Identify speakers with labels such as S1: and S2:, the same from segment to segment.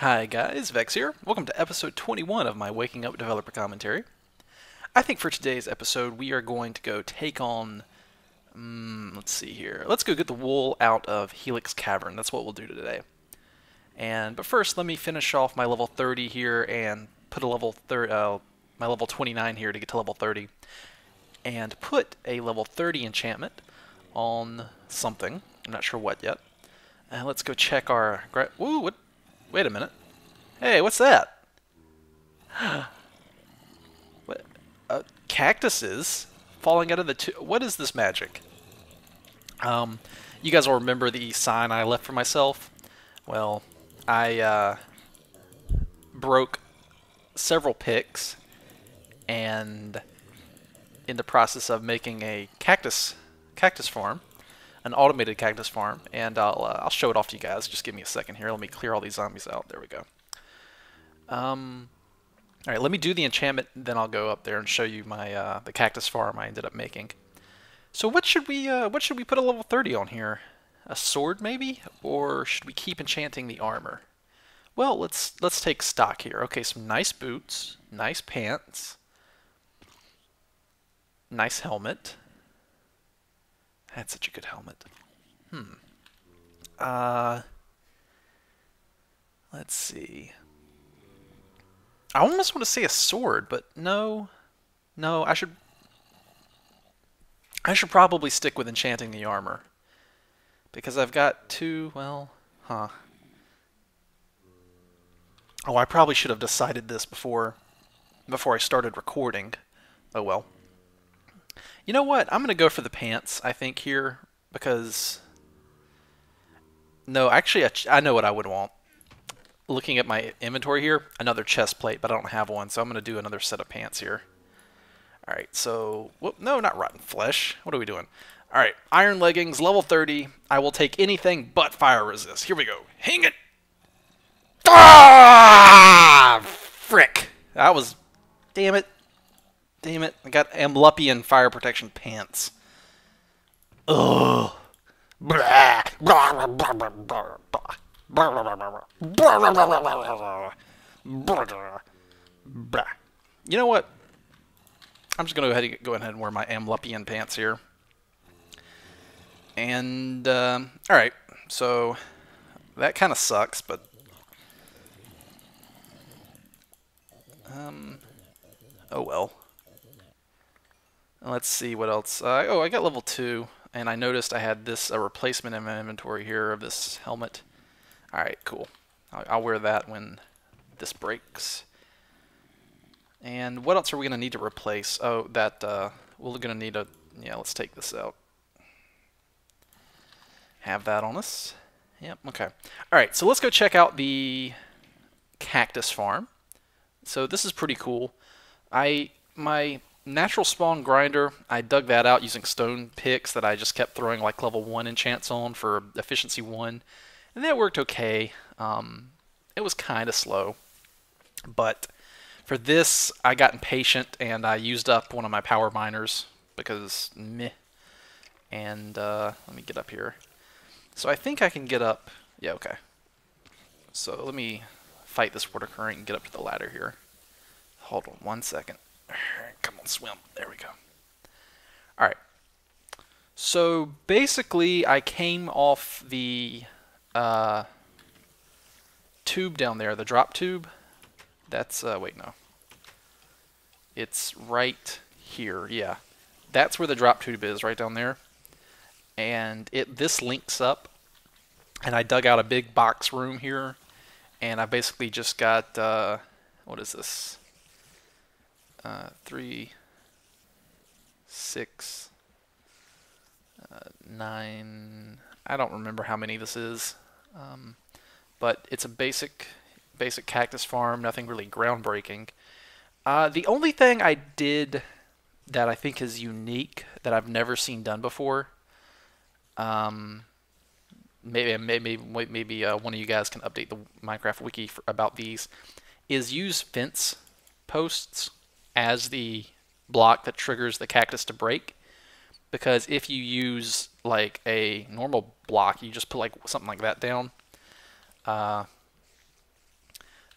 S1: Hi guys, Vechs here. Welcome to episode 21 of my Waking Up Developer Commentary. I think for today's episode we are going to go take on, um, let's see here, let's go get the wool out of Helix Cavern. That's what we'll do today. And But first let me finish off my level 30 here and put a level 30, uh, my level 29 here to get to level 30. And put a level 30 enchantment on something. I'm not sure what yet. Uh, let's go check our... Ooh, what? Wait a minute. Hey, what's that? what? Uh, cactuses falling out of the... What is this magic? Um, you guys will remember the sign I left for myself. Well, I uh, broke several picks and in the process of making a cactus cactus farm an automated cactus farm, and I'll uh, I'll show it off to you guys. Just give me a second here. Let me clear all these zombies out. There we go. Um, all right, let me do the enchantment, then I'll go up there and show you my uh, the cactus farm I ended up making. So what should we uh, what should we put a level 30 on here? A sword maybe, or should we keep enchanting the armor? Well, let's let's take stock here. Okay, some nice boots, nice pants, nice helmet. That's such a good helmet. Hmm. Uh, let's see. I almost want to say a sword, but no. No, I should... I should probably stick with enchanting the armor. Because I've got two, well, huh. Oh, I probably should have decided this before before I started recording. Oh well. You know what? I'm going to go for the pants, I think, here, because... No, actually, I, I know what I would want. Looking at my inventory here, another chest plate, but I don't have one, so I'm going to do another set of pants here. Alright, so... Whoop, no, not rotten flesh. What are we doing? Alright, iron leggings, level 30. I will take anything but fire resist. Here we go. Hang it! Ah! Frick. That was... Damn it. Damn it. I got Amlupian fire protection pants. Ugh. You know what? I'm just going to go ahead, go ahead and wear my Amlupian pants here. And, uh, alright, so that kind of sucks, but... Um, oh well. Let's see what else. Uh, oh, I got level 2, and I noticed I had this a replacement in my inventory here of this helmet. Alright, cool. I'll, I'll, wear that when this breaks. And what else are we going to need to replace? Oh, that, uh, we're going to need a, yeah, let's take this out. Have that on us. Yep, okay. Alright, so let's go check out the cactus farm. So this is pretty cool. I, my natural spawn grinder, I dug that out using stone picks that I just kept throwing like level 1 enchants on for efficiency 1. And that worked okay. Um, it was kind of slow. But for this, I got impatient and I used up one of my power miners because meh. And uh, let me get up here. So I think I can get up. Yeah, okay. So let me fight this water current and get up to the ladder here. Hold on one second. Come on, swim. There we go. All right. So basically, I came off the uh, tube down there, the drop tube. That's, uh, wait, no. It's right here, yeah. That's where the drop tube is, right down there. And it this links up, and I dug out a big box room here, and I basically just got, uh, what is this? Uh, three, six, uh, nine. I don't remember how many this is, um, but it's a basic, basic cactus farm. Nothing really groundbreaking. Uh, the only thing I did that I think is unique that I've never seen done before. Um, maybe maybe maybe uh, one of you guys can update the Minecraft wiki for, about these. Is use fence posts as the block that triggers the cactus to break. Because if you use like a normal block, you just put like something like that down. Uh,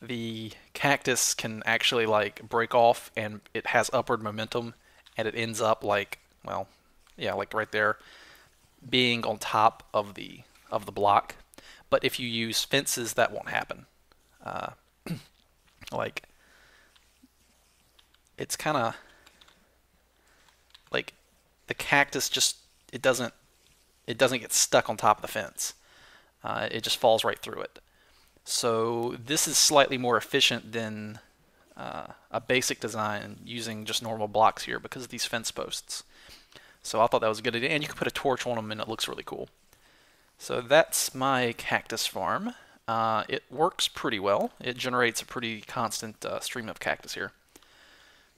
S1: the cactus can actually like break off and it has upward momentum and it ends up like well yeah like right there being on top of the of the block but if you use fences that won't happen uh, like it's kind of like the cactus just it doesn't it doesn't get stuck on top of the fence uh, it just falls right through it so this is slightly more efficient than uh, a basic design using just normal blocks here because of these fence posts. So I thought that was a good idea, and you can put a torch on them and it looks really cool. So that's my cactus farm. Uh, it works pretty well. It generates a pretty constant uh, stream of cactus here.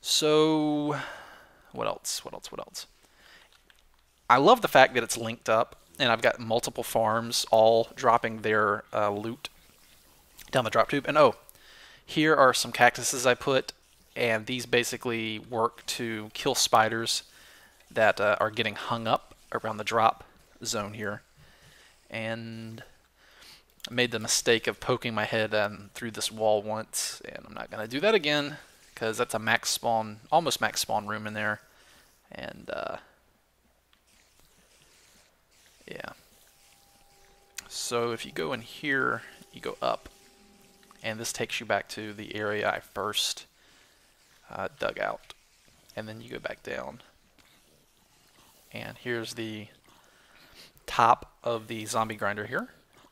S1: So what else? What else? What else? I love the fact that it's linked up, and I've got multiple farms all dropping their uh, loot down the drop tube. And oh, here are some cactuses I put, and these basically work to kill spiders that uh, are getting hung up around the drop zone here. And I made the mistake of poking my head um, through this wall once, and I'm not going to do that again because that's a max spawn, almost max spawn room in there. And, uh, yeah. So if you go in here, you go up, and this takes you back to the area I first uh, dug out. And then you go back down. And here's the top of the zombie grinder here.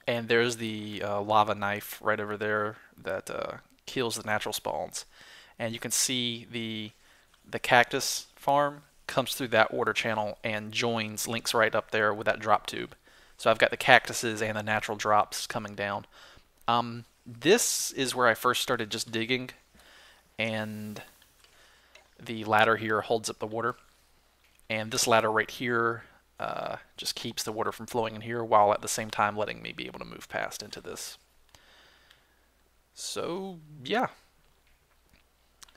S1: And there's the uh, lava knife right over there that uh, kills the natural spawns. And you can see the the cactus farm comes through that water channel and joins, links right up there with that drop tube. So I've got the cactuses and the natural drops coming down. Um, this is where I first started just digging, and the ladder here holds up the water. And this ladder right here uh, just keeps the water from flowing in here while at the same time letting me be able to move past into this. So, yeah.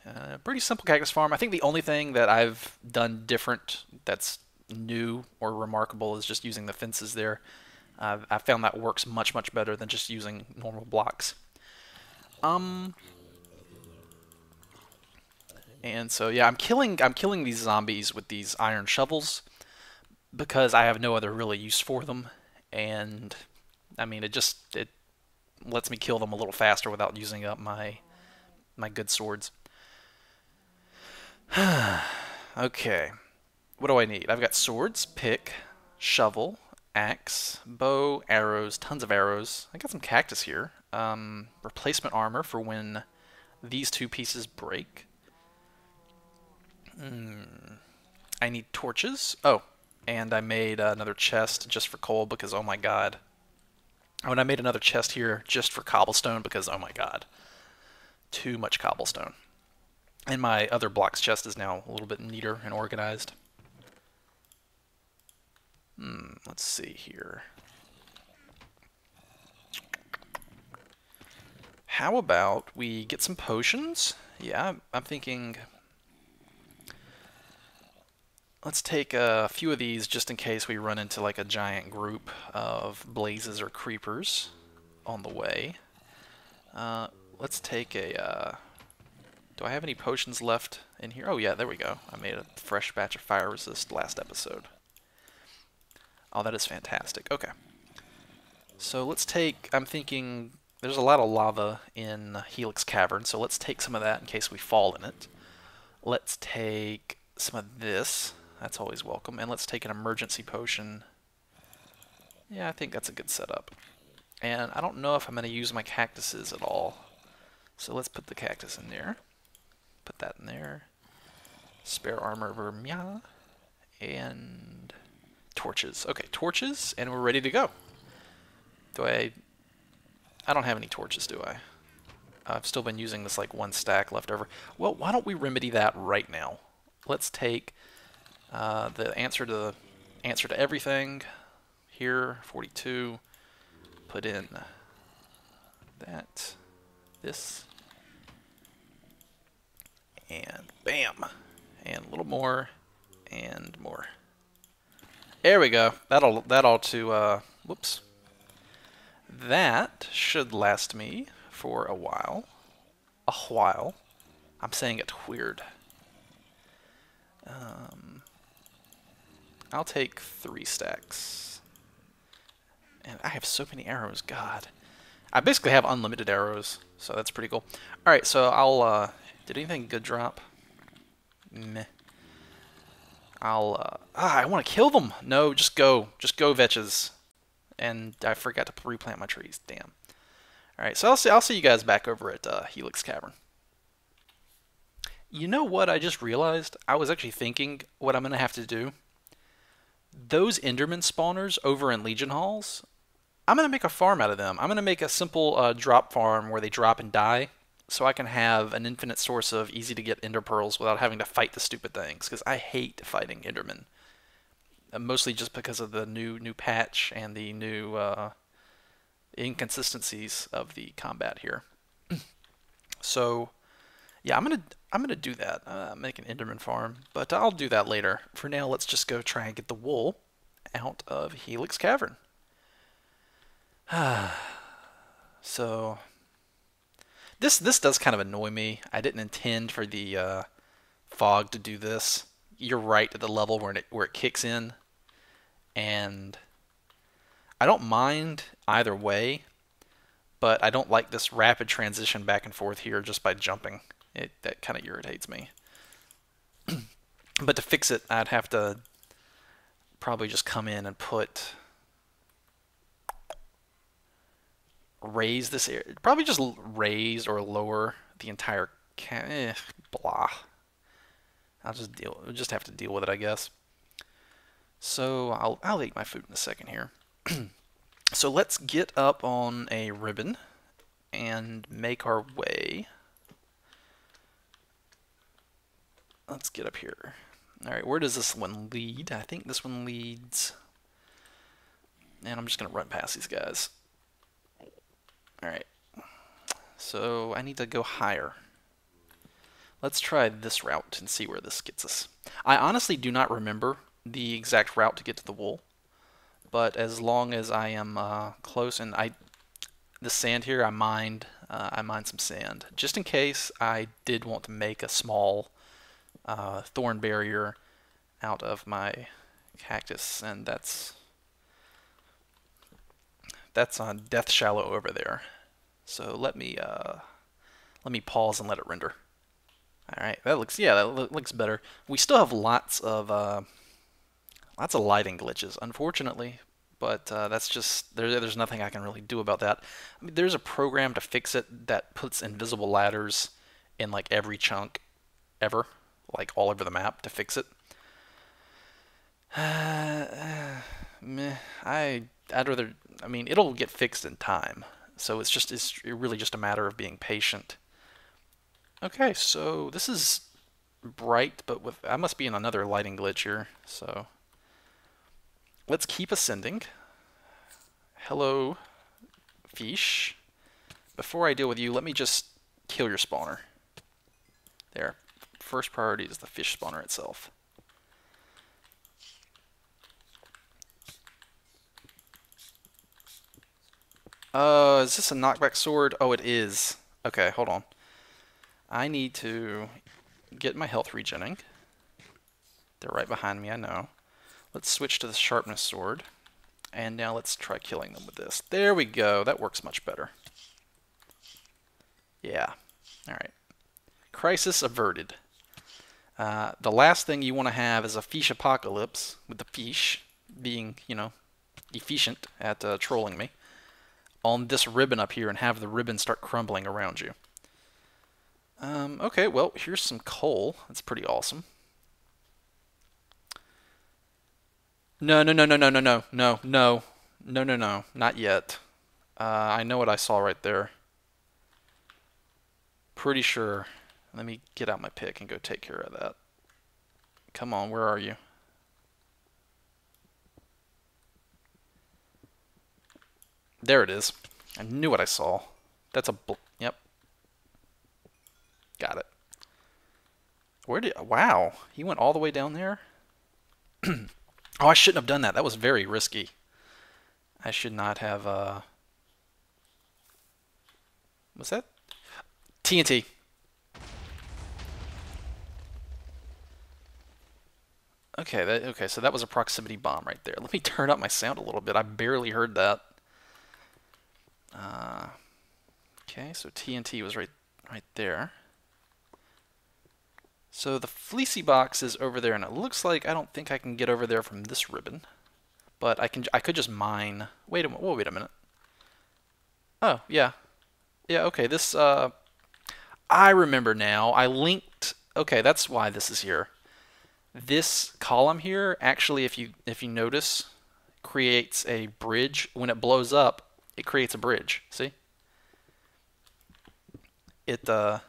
S1: Uh, pretty simple cactus farm. I think the only thing that I've done different that's new or remarkable is just using the fences there. Uh, I found that works much, much better than just using normal blocks. Um, and so yeah, I'm killing I'm killing these zombies with these iron shovels because I have no other really use for them, and I mean it just it lets me kill them a little faster without using up my my good swords. okay, what do I need? I've got swords, pick, shovel, axe, bow, arrows, tons of arrows. I got some cactus here. Um, replacement armor for when these two pieces break. Mm. I need torches. Oh, and I made uh, another chest just for coal because, oh my god. Oh, and I made another chest here just for cobblestone because, oh my god. Too much cobblestone. And my other blocks chest is now a little bit neater and organized. Hmm, let's see here. How about we get some potions? Yeah, I'm thinking... Let's take a few of these just in case we run into like a giant group of blazes or creepers on the way. Uh, let's take a... Uh, do I have any potions left in here? Oh yeah, there we go. I made a fresh batch of fire resist last episode. Oh, that is fantastic. Okay. So let's take, I'm thinking, there's a lot of lava in Helix Cavern, so let's take some of that in case we fall in it. Let's take some of this. That's always welcome. And let's take an emergency potion. Yeah, I think that's a good setup. And I don't know if I'm going to use my cactuses at all. So let's put the cactus in there. Put that in there. Spare armor vermia. And torches. Okay, torches, and we're ready to go. Do I... I don't have any torches, do I? I've still been using this like one stack left over. Well, why don't we remedy that right now? Let's take uh, the answer to the answer to everything here, 42. Put in that, this, and bam, and a little more, and more. There we go. That'll that ought to uh, whoops. That should last me for a while. a while. I'm saying it weird. Um, I'll take three stacks. And I have so many arrows, God. I basically have unlimited arrows, so that's pretty cool. Alright, so I'll, uh, did anything good drop? Meh. I'll, uh, ah, I want to kill them! No, just go. Just go, Vechs. And I forgot to replant my trees. Damn. Alright, so I'll see, I'll see you guys back over at uh, Helix Cavern. You know what I just realized? I was actually thinking what I'm going to have to do. Those Enderman spawners over in Legion Halls, I'm going to make a farm out of them. I'm going to make a simple uh, drop farm where they drop and die so I can have an infinite source of easy to get ender pearls without having to fight the stupid things because I hate fighting Endermen. Uh, mostly just because of the new new patch and the new uh, inconsistencies of the combat here. so yeah, I'm gonna I'm gonna do that. Uh, make an Enderman farm, but I'll do that later. For now, let's just go try and get the wool out of Helix Cavern. so this this does kind of annoy me. I didn't intend for the uh, fog to do this. You're right at the level where it where it kicks in, and I don't mind either way, but I don't like this rapid transition back and forth here just by jumping. It that kind of irritates me. but to fix it, I'd have to probably just come in and put raise this area. Probably just raise or lower the entire eh, blah. I'll just deal. Just have to deal with it, I guess. So I'll I'll eat my food in a second here. so let's get up on a ribbon and make our way let's get up here. Alright, where does this one lead? I think this one leads... And I'm just going to run past these guys. Alright. So I need to go higher. Let's try this route and see where this gets us. I honestly do not remember the exact route to get to the wool. But as long as I am uh, close and I... The sand here, I mined, uh, I mined some sand. Just in case I did want to make a small uh, thorn barrier out of my cactus, and that's that's on Death Shallow over there. So let me uh, let me pause and let it render. All right, that looks yeah, that looks better. We still have lots of uh, lots of lighting glitches, unfortunately, but uh, that's just there, there's nothing I can really do about that. I mean, there's a program to fix it that puts invisible ladders in like every chunk ever like all over the map to fix it. Uh, meh, I I'd rather. I mean, it'll get fixed in time. So it's just it's really just a matter of being patient. Okay, so this is bright, but with I must be in another lighting glitch here. So let's keep ascending. Hello, fish. Before I deal with you, let me just kill your spawner. There first priority is the fish spawner itself. Uh, is this a knockback sword? Oh, it is. Okay, hold on. I need to get my health regening. They're right behind me, I know. Let's switch to the sharpness sword. And now let's try killing them with this. There we go. That works much better. Yeah. Alright. Crisis averted. Uh, the last thing you want to have is a fish apocalypse, with the fish being, you know, efficient at uh, trolling me, on this ribbon up here and have the ribbon start crumbling around you. Um, okay, well, here's some coal. That's pretty awesome. No, no, no, no, no, no, no, no, no, no, no, no, not yet. Uh, I know what I saw right there. Pretty sure let me get out my pick and go take care of that. Come on, where are you? There it is. I knew what I saw. That's a... Yep. Got it. Where did... Wow. He went all the way down there? oh, I shouldn't have done that. That was very risky. I should not have... Uh... Was that TNT. Okay, that, okay, so that was a proximity bomb right there. Let me turn up my sound a little bit. I barely heard that. Uh, okay, so TNT was right, right there. So the fleecy box is over there, and it looks like I don't think I can get over there from this ribbon. But I can. I could just mine. Wait a minute. Whoa, wait a minute. Oh, yeah. Yeah, okay, this, uh... I remember now. I linked... Okay, that's why this is here. This column here, actually, if you if you notice, creates a bridge. When it blows up, it creates a bridge. See? It, uh...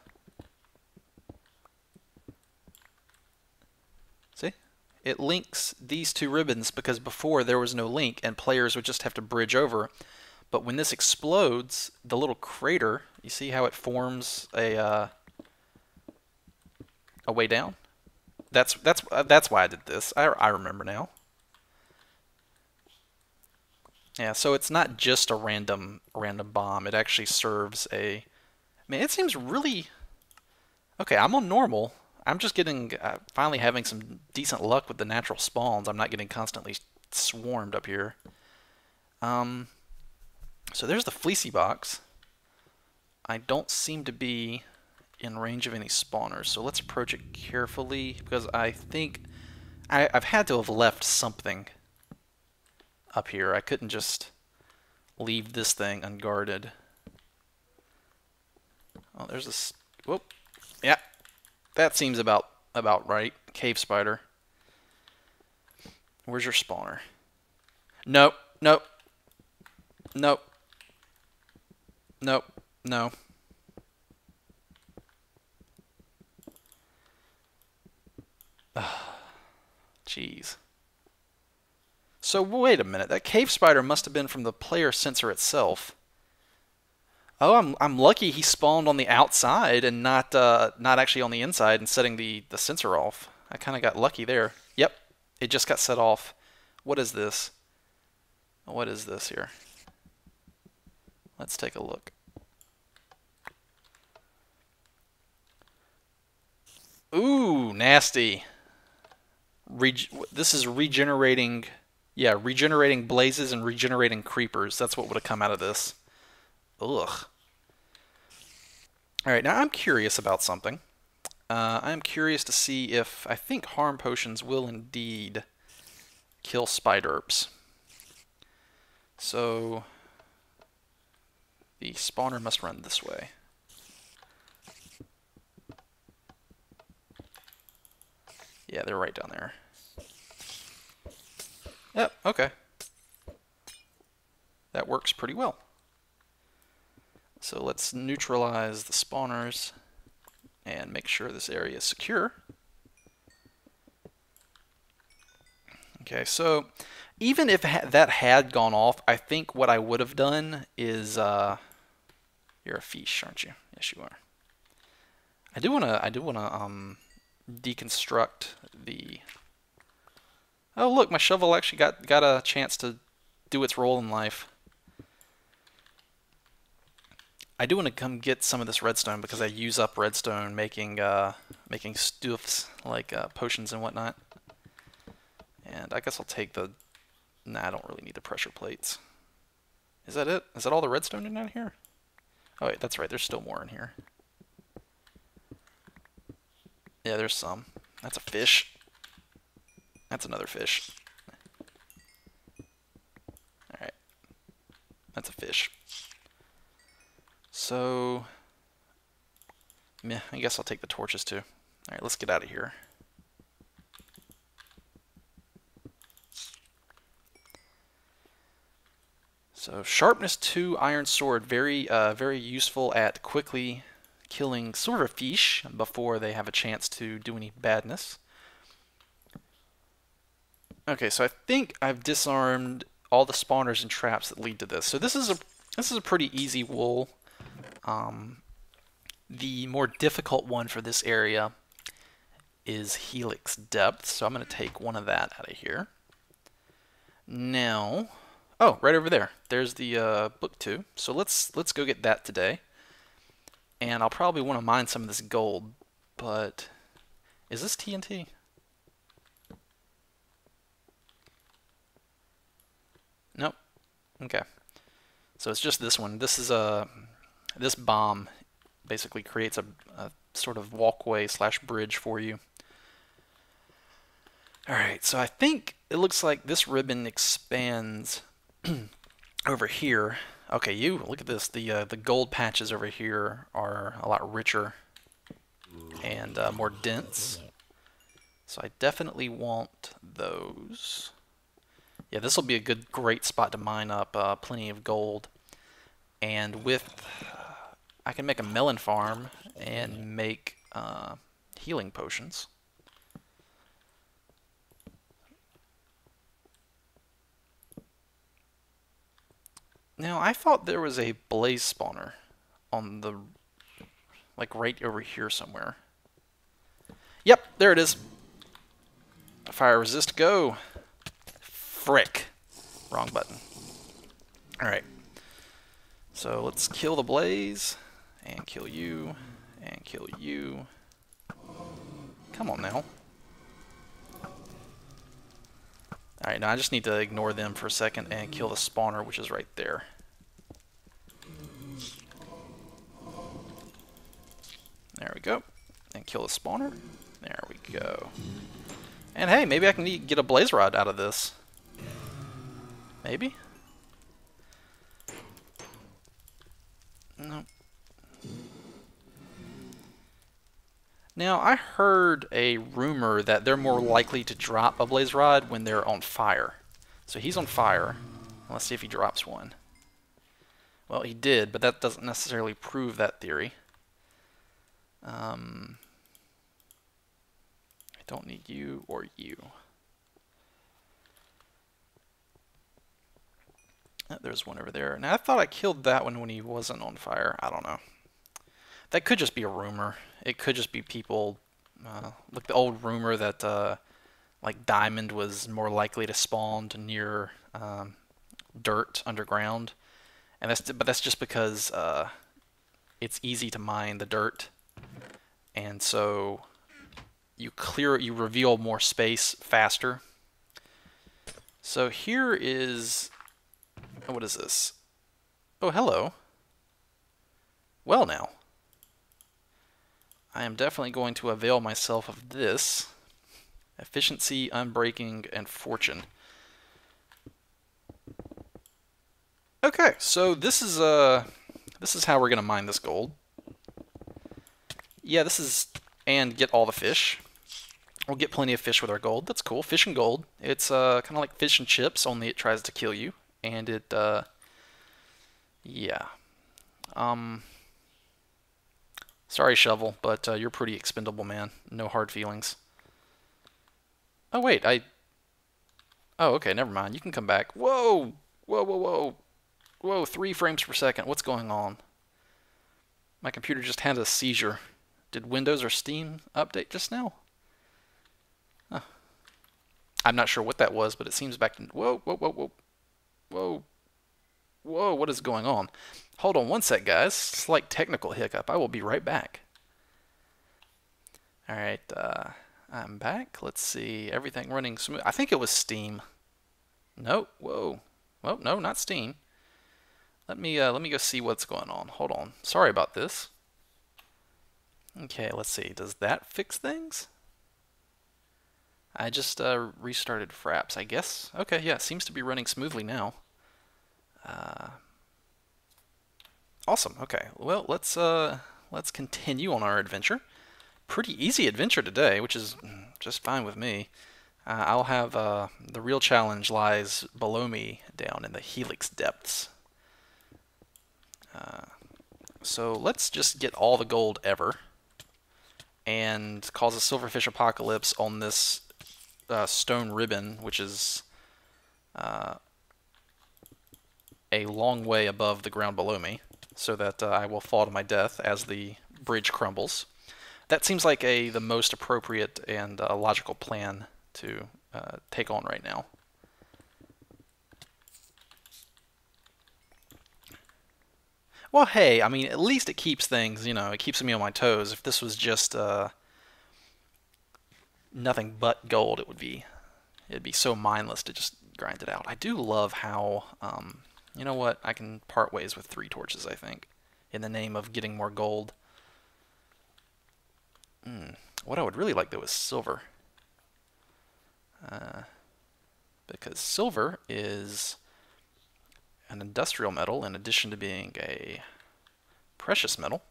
S1: See? It links these two ribbons because before there was no link and players would just have to bridge over. But when this explodes, the little crater, you see how it forms a uh, a way down? That's that's uh, that's why I did this. I I remember now. Yeah, so it's not just a random random bomb. It actually serves a. I mean, it seems really. Okay, I'm on normal. I'm just getting uh, finally having some decent luck with the natural spawns. I'm not getting constantly swarmed up here. Um, so there's the fleecy box. I don't seem to be in range of any spawners, so let's approach it carefully because I think I, have had to have left something up here. I couldn't just leave this thing unguarded. Oh, there's this. Whoop. Yeah, that seems about about right. Cave spider. Where's your spawner? Nope. Nope. Nope. Nope. No. Jeez. So wait a minute. That cave spider must have been from the player sensor itself. Oh, I'm I'm lucky he spawned on the outside and not uh, not actually on the inside and setting the the sensor off. I kind of got lucky there. Yep, it just got set off. What is this? What is this here? Let's take a look. Ooh, nasty. Reg this is regenerating, yeah, regenerating blazes and regenerating creepers. That's what would have come out of this. Ugh. Alright, now I'm curious about something. Uh, I'm curious to see if I think harm potions will indeed kill spiderps. So, the spawner must run this way. Yeah, they're right down there. Yep, okay. That works pretty well. So let's neutralize the spawners and make sure this area is secure. Okay, so even if ha that had gone off, I think what I would have done is, uh, you're a fish, aren't you? Yes, you are. I do want to, I do want to, um, deconstruct the... Oh, look, my shovel actually got, got a chance to do its role in life. I do want to come get some of this redstone because I use up redstone making uh, making stuffs like uh, potions and whatnot. And I guess I'll take the... Nah, I don't really need the pressure plates. Is that it? Is that all the redstone in down here? Oh wait, that's right, there's still more in here. Yeah, there's some. That's a fish. That's another fish. Alright. That's a fish. So, meh, I guess I'll take the torches too. Alright, let's get out of here. So sharpness 2 iron sword, very uh, very useful at quickly killing silverfish before they have a chance to do any badness. Okay, so I think I've disarmed all the spawners and traps that lead to this. So this is a this is a pretty easy wool. Um, the more difficult one for this area is helix depth. So I'm going to take one of that out of here. Now, oh, right over there. There's the uh, book two. So let's let's go get that today. And And I'll probably want to mine some of this gold, but is this TNT? Nope. Okay. So it's just this one. This is a this bomb basically creates a, a sort of walkway slash bridge for you. Alright, so I think it looks like this ribbon expands over here. Okay, you, look at this. The, uh, the gold patches over here are a lot richer and uh, more dense. So I definitely want those. Yeah, this will be a good, great spot to mine up uh, plenty of gold. And with, I can make a melon farm and make uh, healing potions. Now, I thought there was a blaze spawner on the, like right over here somewhere. Yep, there it is. Fire resist, go. Frick. Wrong button. Alright. So let's kill the blaze, and kill you, and kill you. Come on now. Alright, now I just need to ignore them for a second and kill the spawner, which is right there. There we go. And kill the spawner. There we go. And hey, maybe I can get a blaze rod out of this. Maybe? No. Now, I heard a rumor that they're more likely to drop a blaze rod when they're on fire. So he's on fire. Let's see if he drops one. Well, he did, but that doesn't necessarily prove that theory. Um, I don't need you or you. There's one over there. Now, I thought I killed that one when he wasn't on fire. I don't know. That could just be a rumor. It could just be people, uh, like the old rumor that uh, like diamond was more likely to spawn near um, dirt underground, and that's but that's just because uh, it's easy to mine the dirt, and so you clear you reveal more space faster. So here is what is this? Oh, hello. Well now. I am definitely going to avail myself of this. Efficiency, Unbreaking, and Fortune. Okay, so this is uh this is how we're gonna mine this gold. Yeah, this is and get all the fish. We'll get plenty of fish with our gold. That's cool. Fish and gold. It's uh kind of like fish and chips, only it tries to kill you, and it uh yeah. Um Sorry, Shovel, but uh, you're pretty expendable, man. No hard feelings. Oh, wait, I... Oh, okay, never mind. You can come back. Whoa! Whoa, whoa, whoa. Whoa, three frames per second. What's going on? My computer just had a seizure. Did Windows or Steam update just now? Huh. I'm not sure what that was, but it seems back to... Whoa, whoa, whoa, whoa. Whoa. Whoa, what is going on? Hold on one sec, guys. Slight technical hiccup. I will be right back. Alright, uh, I'm back. Let's see. Everything running smooth. I think it was Steam. Nope. Whoa. Well, no, not Steam. Let me uh, let me go see what's going on. Hold on. Sorry about this. Okay, let's see. Does that fix things? I just uh, restarted Fraps, I guess. Okay, yeah, seems to be running smoothly now. Uh, awesome. Okay. Well, let's uh, let's continue on our adventure. Pretty easy adventure today, which is just fine with me. Uh, I'll have uh, the real challenge lies below me down in the helix depths. Uh, so let's just get all the gold ever and cause a silverfish apocalypse on this uh, stone ribbon, which is a long way above the ground below me so that uh, I will fall to my death as the bridge crumbles. That seems like a the most appropriate and uh, logical plan to uh, take on right now. Well, hey, I mean, at least it keeps things, you know, it keeps me on my toes. If this was just uh, nothing but gold, it would be it'd be so mindless to just grind it out. I do love how, um, you know what, I can part ways with three torches, I think, in the name of getting more gold. Mm. What I would really like, though, is silver. Uh, because silver is an industrial metal in addition to being a precious metal.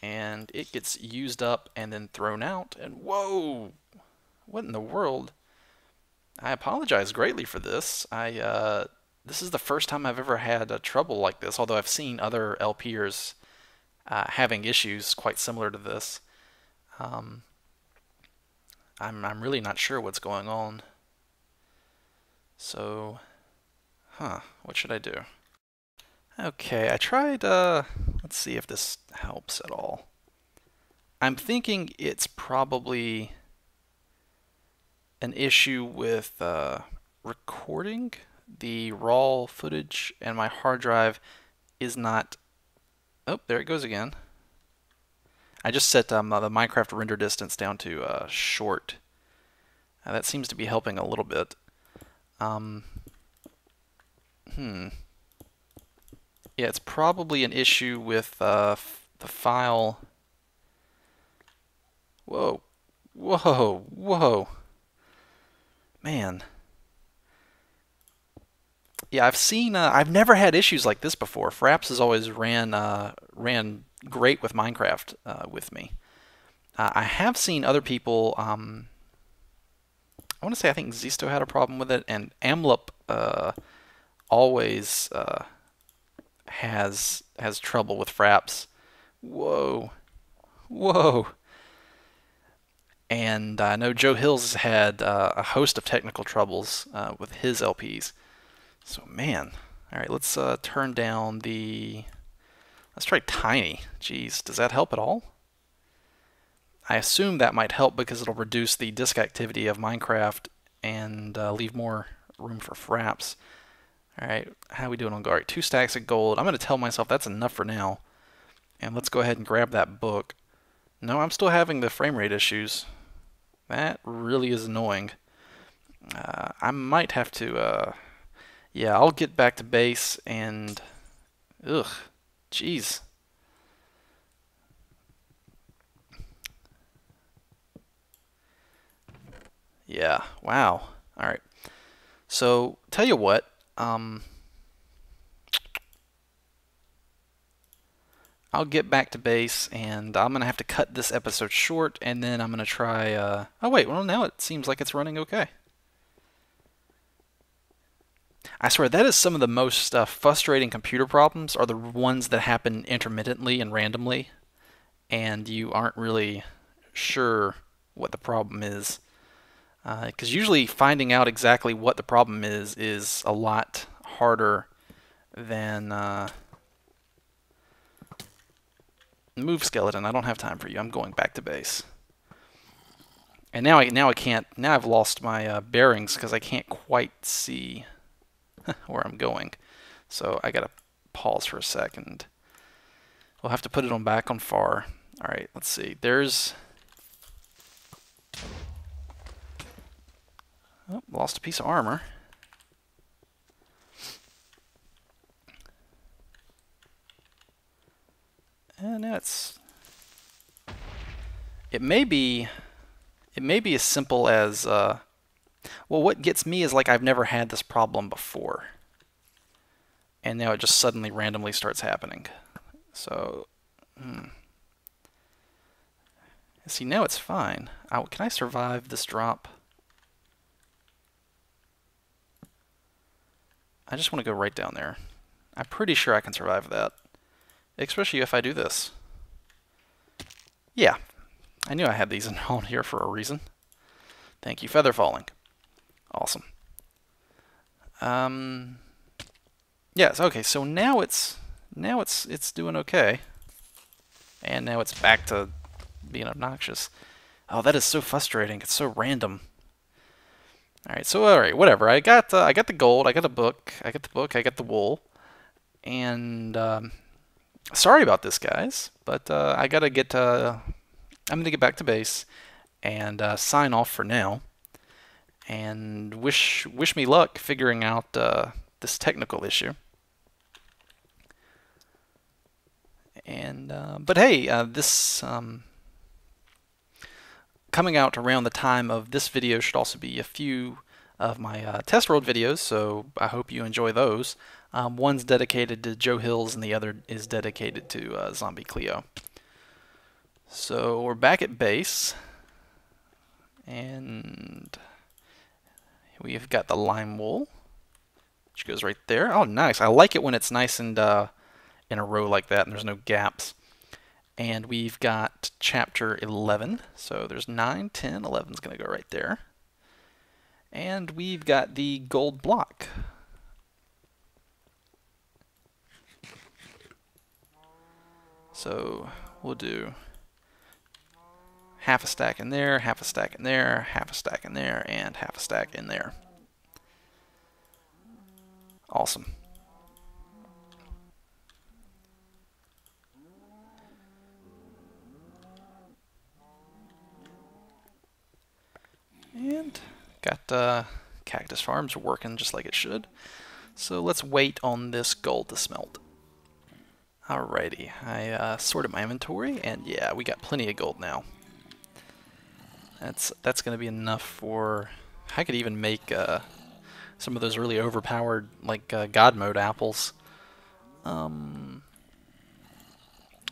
S1: And it gets used up and then thrown out. And whoa! What in the world? I apologize greatly for this. I uh, this is the first time I've ever had a trouble like this, although I've seen other LPers uh, having issues quite similar to this. Um, I'm I'm really not sure what's going on. So, huh? What should I do? Okay, I tried. Uh, let's see if this helps at all. I'm thinking it's probably an issue with uh, recording the raw footage and my hard drive is not oh there it goes again. I just set um, the Minecraft render distance down to uh, short. Uh, that seems to be helping a little bit. Um, hmm. Yeah it's probably an issue with uh, the file. Whoa. Whoa. Whoa. Man. Yeah, I've seen. Uh, I've never had issues like this before. Fraps has always ran uh, ran great with Minecraft uh, with me. Uh, I have seen other people. Um, I want to say I think Zisteau had a problem with it, and Amlup uh, always uh, has has trouble with Fraps. Whoa, whoa. And I know Joe Hills has had a host of technical troubles with his LPs. So, man. All right, let's uh, turn down the... Let's try tiny. Jeez, does that help at all? I assume that might help because it'll reduce the disk activity of Minecraft and uh, leave more room for fraps. Alright, how are we doing on? Right, two stacks of gold. I'm going to tell myself that's enough for now. And let's go ahead and grab that book. No, I'm still having the frame rate issues. That really is annoying. Uh, I might have to, uh, yeah, I'll get back to base and, ugh, jeez. Yeah, wow. All right. So, tell you what, um, I'll get back to base and I'm going to have to cut this episode short and then I'm going to try... Uh, oh wait, well now it seems like it's running okay. I swear, that is some of the most uh, frustrating computer problems are the ones that happen intermittently and randomly and you aren't really sure what the problem is. Because uh, usually finding out exactly what the problem is is a lot harder than... Uh, Move skeleton. I don't have time for you. I'm going back to base. And now I now I can't. Now I've lost my uh, bearings because I can't quite see where I'm going. So I gotta pause for a second. We'll have to put it on back on far. All right. Let's see. There's. Oh, lost a piece of armor. And it's it may be it may be as simple as uh, well what gets me is like I've never had this problem before and now it just suddenly randomly starts happening so hmm. see now it's fine I, can I survive this drop I just want to go right down there I'm pretty sure I can survive that Especially if I do this. Yeah, I knew I had these on here for a reason. Thank you, Feather Falling. Awesome. Um, yes, okay, so now it's now it's it's doing okay. And now it's back to being obnoxious. Oh, that is so frustrating. It's so random. All right, so all right, whatever. I got uh, I got the gold. I got the book. I got the book. I got the wool, and um, sorry about this, guys, but uh, I gotta get. Uh, I'm gonna get back to base and uh, sign off for now. And wish wish me luck figuring out uh, this technical issue. And uh, but hey, uh, this um, coming out around the time of this video should also be a few of my uh, test world videos, so I hope you enjoy those. Um, one's dedicated to Joe Hills and the other is dedicated to uh, Zombie Cleo. So we're back at base, and we've got the lime wool, which goes right there. Oh, nice. I like it when it's nice and uh, in a row like that and there's no gaps. And we've got chapter 11. So there's 9, 10, 11 is going to go right there. And we've got the gold block. So we'll do half a stack in there, half a stack in there, half a stack in there, and half a stack in there. Awesome. And got uh, Cactus Farms working just like it should. So let's wait on this gold to smelt. Alrighty, I uh, sorted my inventory, and yeah, we got plenty of gold now. That's that's going to be enough for... I could even make uh, some of those really overpowered, like, uh, God Mode apples. Um,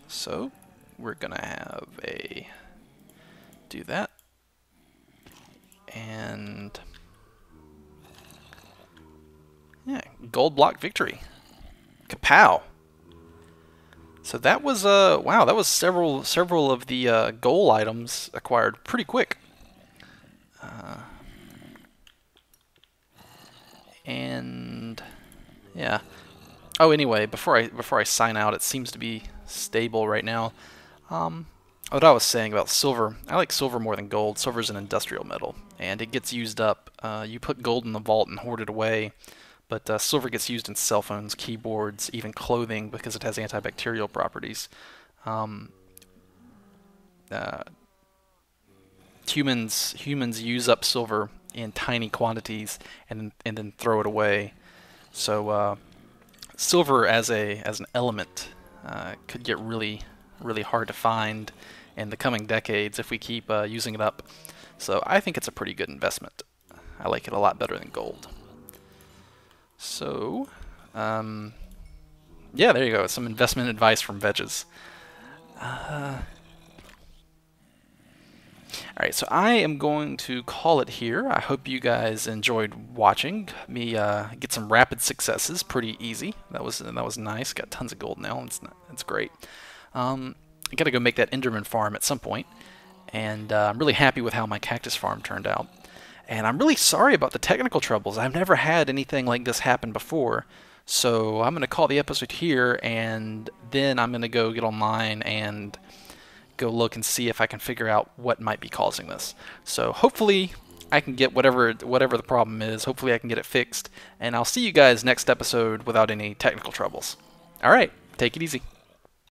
S1: so, we're going to have a... do that and yeah, gold block victory. Kapow! So that was uh wow, that was several several of the uh, goal items acquired pretty quick. Uh, and yeah. Oh, anyway, before I before I sign out, it seems to be stable right now. Um, what I was saying about silver, I like silver more than gold. Silver's an industrial metal, and it gets used up. Uh, you put gold in the vault and hoard it away, but uh, silver gets used in cell phones, keyboards, even clothing because it has antibacterial properties. Um, uh, humans humans use up silver in tiny quantities and and then throw it away. So uh, silver as a as an element uh, could get really really hard to find in the coming decades if we keep uh, using it up. So I think it's a pretty good investment. I like it a lot better than gold. So, um, yeah, there you go. Some investment advice from Vechs. Uh, Alright, so I am going to call it here. I hope you guys enjoyed watching me uh, get some rapid successes. Pretty easy. That was that was nice. Got tons of gold now. It's, it's great. Um, I gotta go make that Enderman farm at some point, and uh, I'm really happy with how my cactus farm turned out. And I'm really sorry about the technical troubles. I've never had anything like this happen before. So I'm going to call the episode here, and then I'm going to go get online and go look and see if I can figure out what might be causing this. So hopefully I can get whatever whatever the problem is. Hopefully I can get it fixed, and I'll see you guys next episode without any technical troubles. All right, take it easy.